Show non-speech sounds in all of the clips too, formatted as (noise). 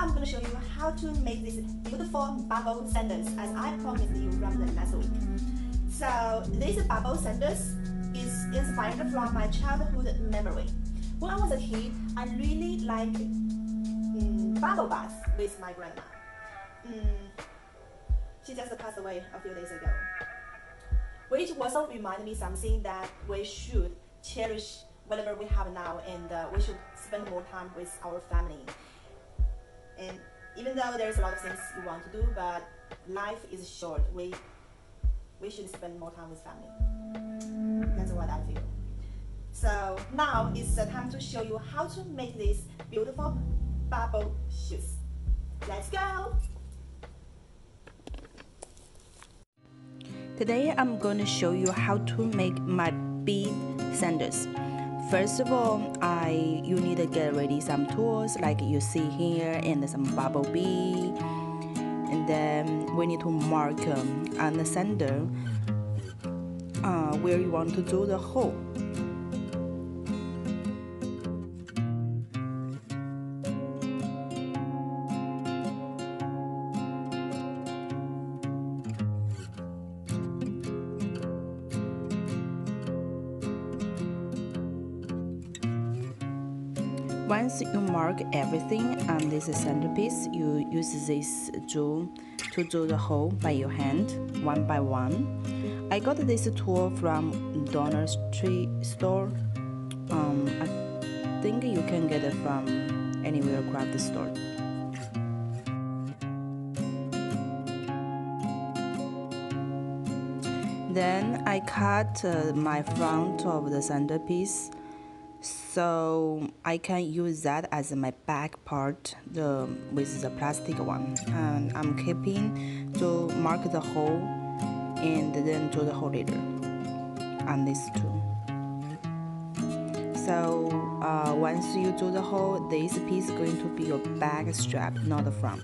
I'm gonna show you how to make this beautiful bubble sandals as I promised you from the last week. So this bubble sandals is inspired from my childhood memory. When I was a kid, I really like um, bubble bath with my grandma. Um, she just passed away a few days ago. Which also reminded me something that we should cherish whatever we have now and uh, we should spend more time with our family. And even though there's a lot of things you want to do, but life is short. We we should spend more time with family. That's what I feel. So now it's the time to show you how to make these beautiful bubble shoes. Let's go! Today I'm going to show you how to make my bead sandals. First of all, I you need to get ready some tools like you see here and some bubble bead. And then we need to mark um, on the center uh, where you want to do the hole. Once you mark everything on this centerpiece, you use this tool to do the hole by your hand, one by one. I got this tool from Dollar Tree store. Um, I think you can get it from anywhere craft store. Then I cut uh, my front of the centerpiece so I can use that as my back part the, with the plastic one. And I'm keeping to mark the hole and then do the hole later on this too. So uh, once you do the hole this piece is going to be your back strap not the front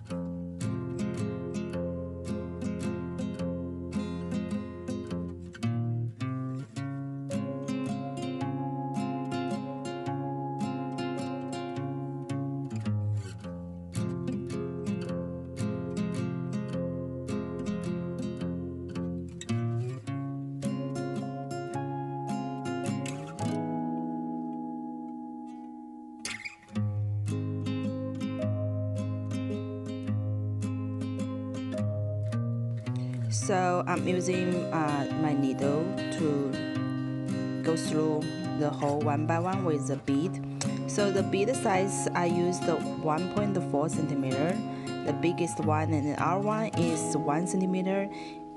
So I'm using uh, my needle to go through the hole one by one with the bead. So the bead size I use the 1.4 centimeter. The biggest one and our one is 1 centimeter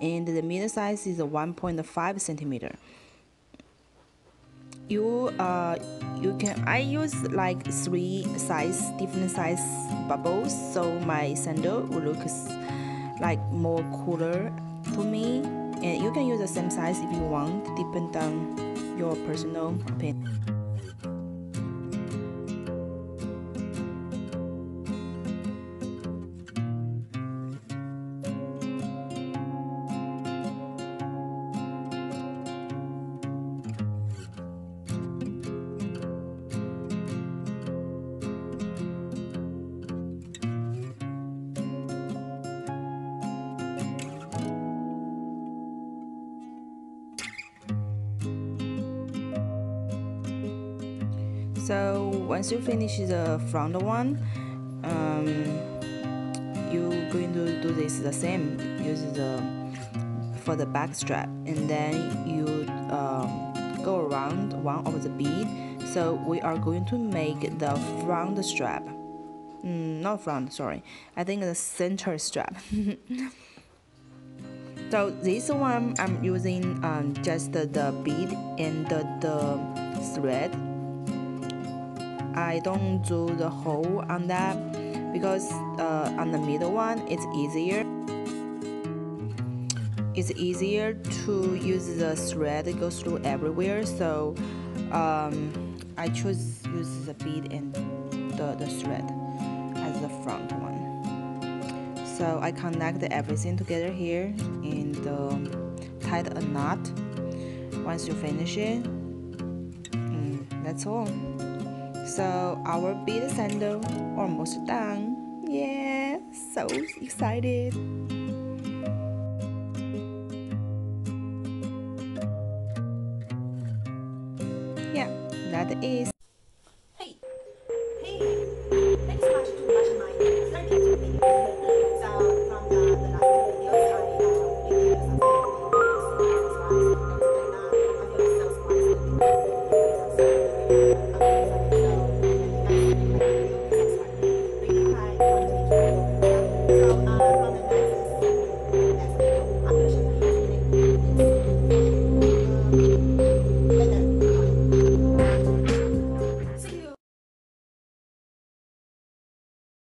and the middle size is 1.5 centimeter. You uh you can I use like three size different size bubbles so my sandal look like more cooler to me and you can use the same size if you want depend on your personal opinion so once you finish the front one um, you're going to do this the same. Use the for the back strap. And then you um, go around one of the bead. So we are going to make the front strap. Mm, not front sorry. I think the center strap. (laughs) So this one I'm using um, just the, the bead and the, the thread I don't do the hole on that because uh, on the middle one it's easier. It's easier to use the thread that goes through everywhere. So um, I choose use the bead and the, the thread as the front one. So I connect everything together here and um, tie a knot. Once you finish it mm, that's all so I will be the sender, almost done. Yeah, so excited. Yeah, that is